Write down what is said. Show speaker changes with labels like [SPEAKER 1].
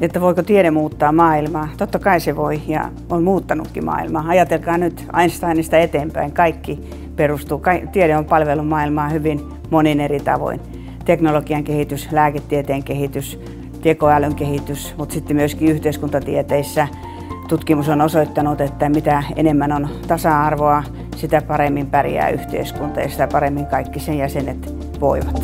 [SPEAKER 1] Että voiko tiede muuttaa maailmaa? Totta kai se voi ja on muuttanutkin maailmaa. Ajatelkaa nyt Einsteinista eteenpäin. Kaikki perustuu, tiede on palvellut maailmaa hyvin monin eri tavoin. Teknologian kehitys, lääketieteen kehitys, tekoälyn kehitys, mutta sitten myöskin yhteiskuntatieteissä tutkimus on osoittanut, että mitä enemmän on tasa-arvoa, sitä paremmin pärjää yhteiskunta ja sitä paremmin kaikki sen jäsenet voivat.